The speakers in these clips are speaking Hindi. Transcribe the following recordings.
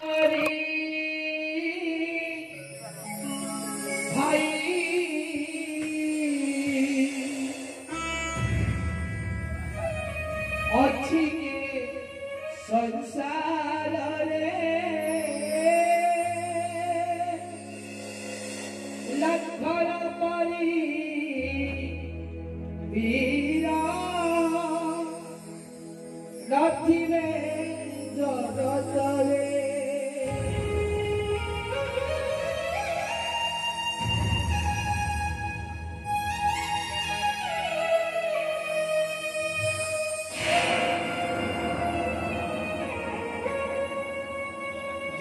Hari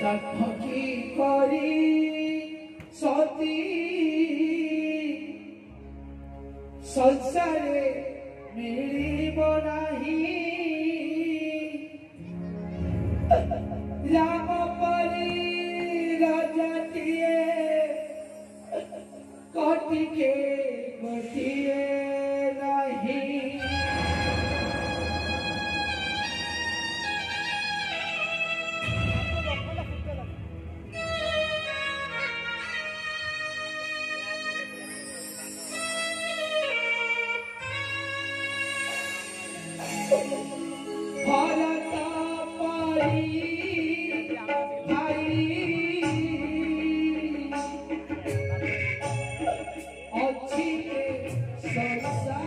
শ্রাদ্ধ কি করি সতী সংসারে Chile, son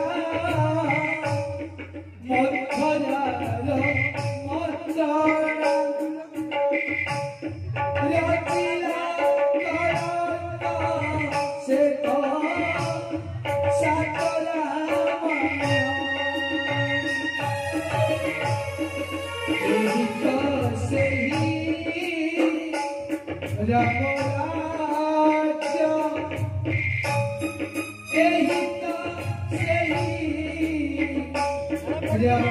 Yeah.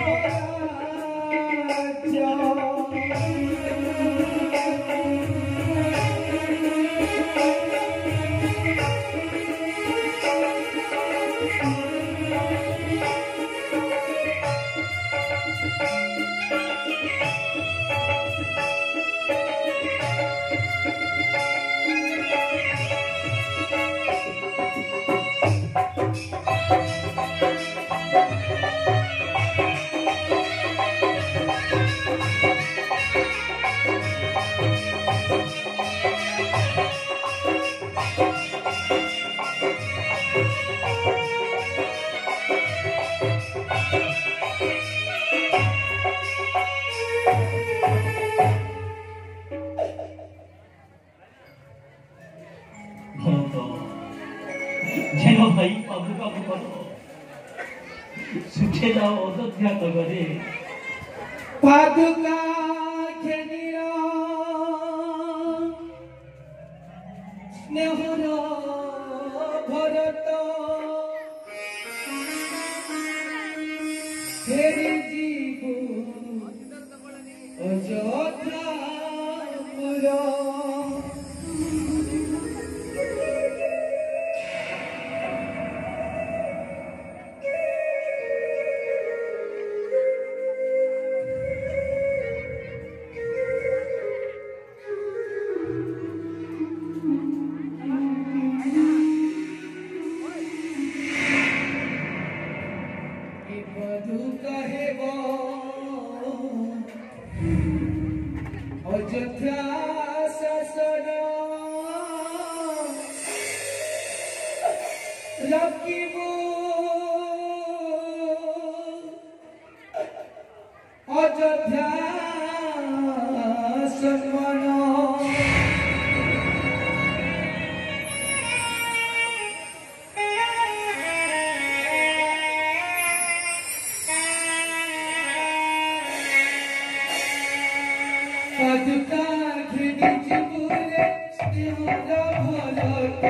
바둑아. Madhu कहेबो Ayodhya ससन Thank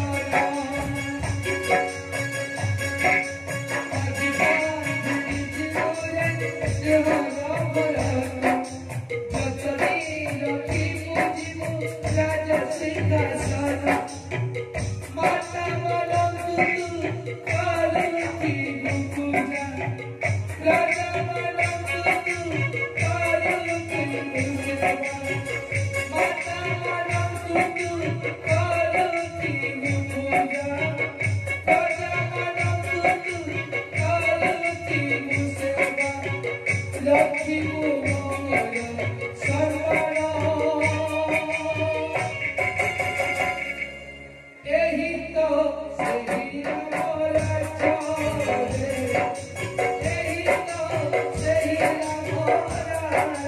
you.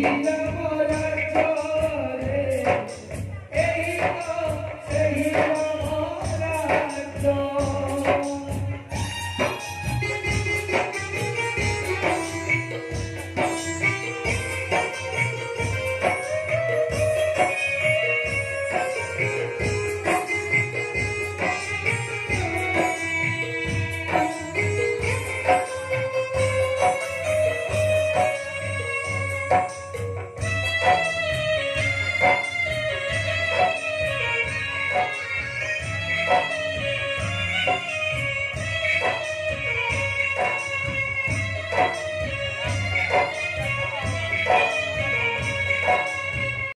Oh